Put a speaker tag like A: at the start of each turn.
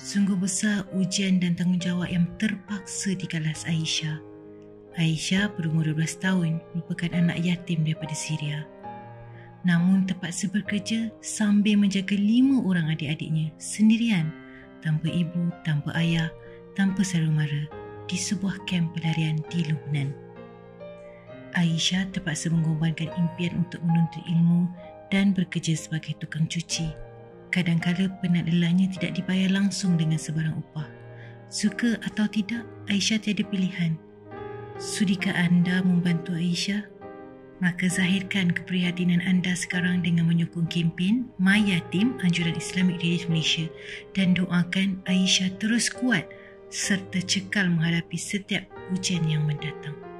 A: Sungguh besar ujian dan tanggungjawab yang terpaksa dikalas Aisyah. Aisyah berumur 12 tahun merupakan anak yatim daripada Syria. Namun terpaksa bekerja sambil menjaga lima orang adik-adiknya sendirian tanpa ibu, tanpa ayah, tanpa saudara mara di sebuah kamp pelarian di Lubnan. Aisyah terpaksa mengorbankan impian untuk menuntut ilmu dan bekerja sebagai tukang cuci. Kadang-kadang penat lelahnya tidak dibayar langsung dengan sebarang upah. Suka atau tidak, Aisyah tiada pilihan. Sudikah anda membantu Aisyah? Maka zahirkan keprihatinan anda sekarang dengan menyokong kempen My Yatim Anjuran Islamic Relief Malaysia dan doakan Aisyah terus kuat serta cekal menghadapi setiap ujian yang mendatang.